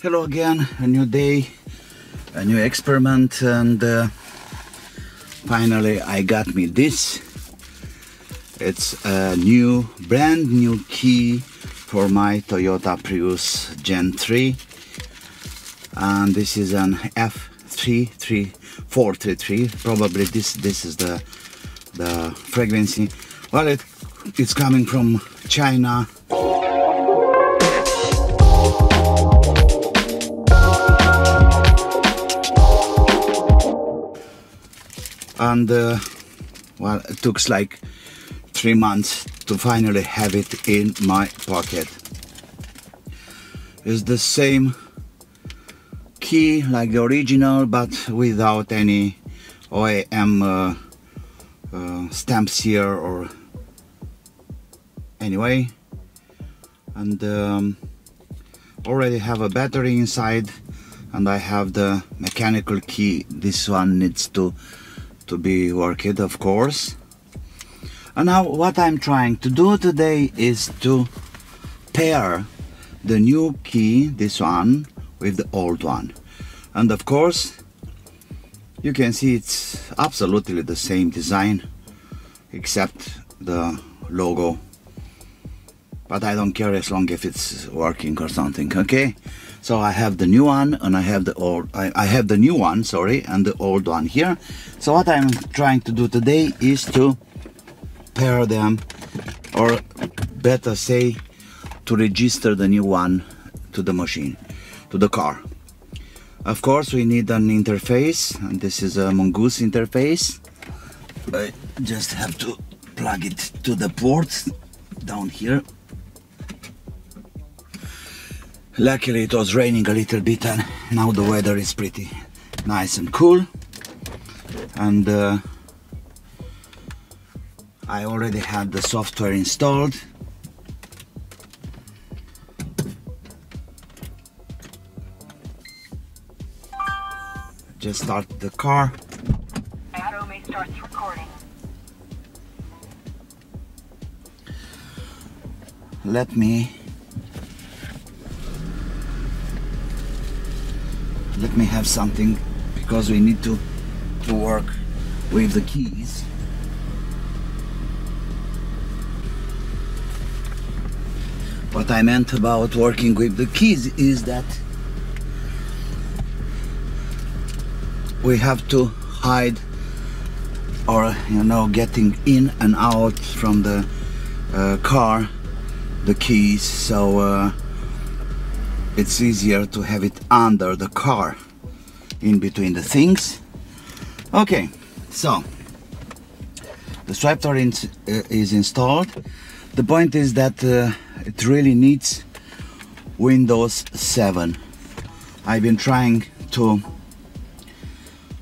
Hello again, a new day, a new experiment, and uh, finally I got me this. It's a new, brand new key for my Toyota Prius Gen 3, and this is an F33433. Probably this this is the the frequency. Well, it it's coming from China and uh, well it took like three months to finally have it in my pocket. It's the same key like the original but without any OEM uh, uh, stamps here or anyway. And um, already have a battery inside and I have the mechanical key. This one needs to to be worked of course. And now what I'm trying to do today is to pair the new key this one with the old one. And of course you can see it's absolutely the same design except the logo but I don't care as long if it's working or something okay? So I have the new one and I have the old I, I have the new one sorry and the old one here. So what I'm trying to do today is to pair them or better say to register the new one to the machine to the car. Of course we need an interface and this is a mongoose interface. I just have to plug it to the port down here Luckily it was raining a little bit and now the weather is pretty nice and cool. And uh, I already had the software installed. Just start the car. Recording. let me let me have something because we need to to work with the keys. What I meant about working with the keys is that we have to hide or you know getting in and out from the uh, car the keys. So uh, it's easier to have it under the car in between the things. Okay so the software in, uh, is installed. The point is that uh, it really needs Windows 7 I've been trying to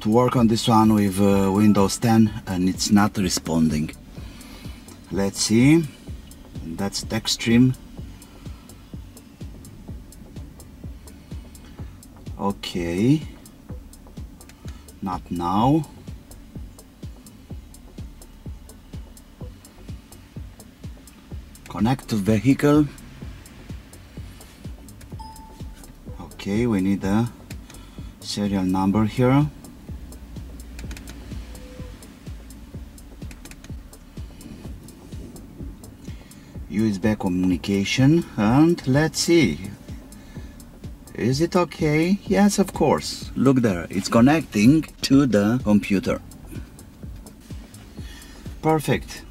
to work on this one with uh, Windows 10 and it's not responding. Let's see. That's TechStream okay. Not now. Connect to vehicle. Okay we need a serial number here. USB communication and let's see is it okay? Yes, of course. Look there, it's connecting to the computer. Perfect.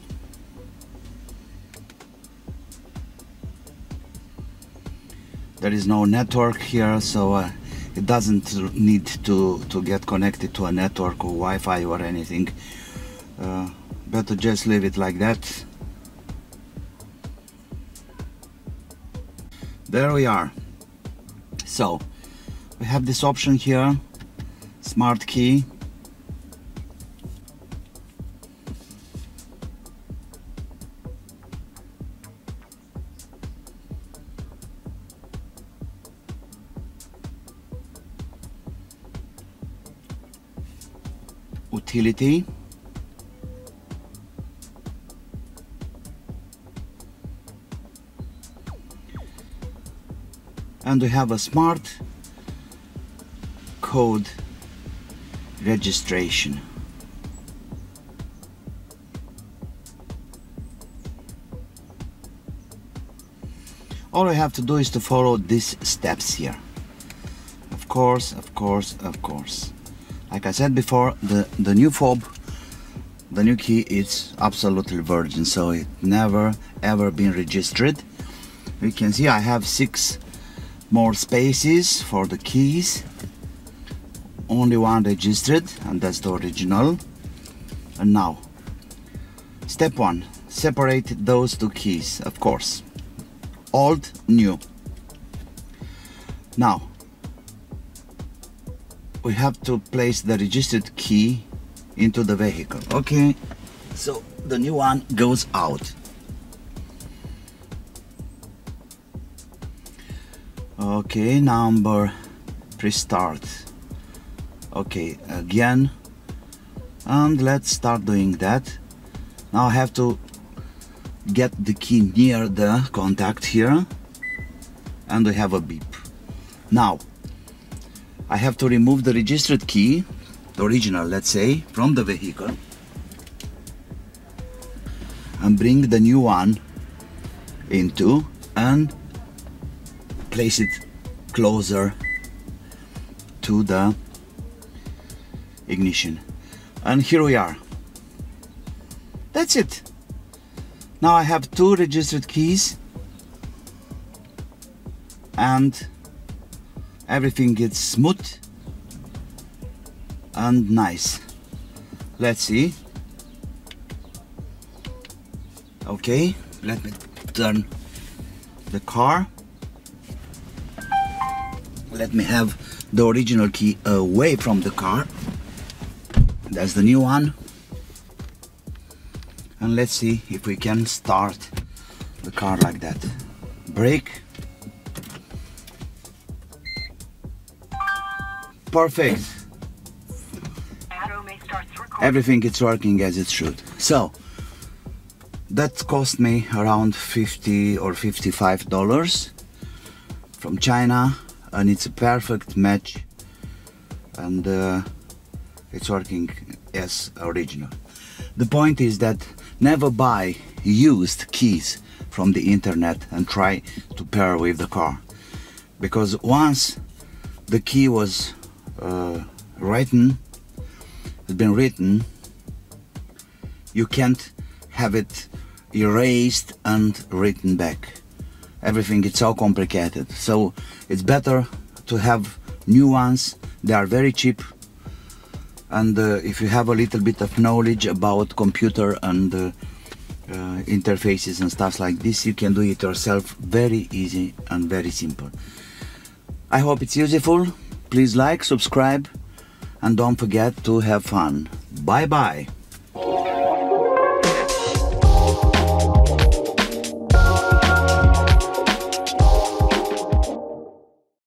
There is no network here, so uh, it doesn't need to, to get connected to a network or Wi-Fi or anything. Uh, better just leave it like that. There we are. So we have this option here, smart key. Utility. And we have a smart code registration. All I have to do is to follow these steps here. Of course, of course, of course. Like I said before, the, the new fob, the new key is absolutely virgin, so it never ever been registered. You can see I have six more spaces for the keys. Only one registered, and that's the original. And now, step one, separate those two keys, of course old new now we have to place the registered key into the vehicle okay so the new one goes out okay number pre-start okay again. And let's start doing that. Now I have to get the key near the contact here. And we have a beep. Now I have to remove the registered key the original let's say from the vehicle. And bring the new one into and place it closer to the ignition and here we are that's it now I have two registered keys and everything gets smooth and nice. Let's see. Okay, let me turn the car. Let me have the original key away from the car. That's the new one. And let's see if we can start the car like that. Brake. Perfect. Everything is working as it should. So that cost me around 50 or 55 dollars from China and it's a perfect match and uh, it's working as original. The point is that Never buy used keys from the internet and try to pair with the car. Because once the key was uh, written has been written you can't have it erased and written back everything is so complicated. So it's better to have new ones. They are very cheap. And uh, if you have a little bit of knowledge about computer and uh, uh, interfaces and stuff like this you can do it yourself very easy and very simple. I hope it's useful. Please like subscribe and don't forget to have fun. Bye bye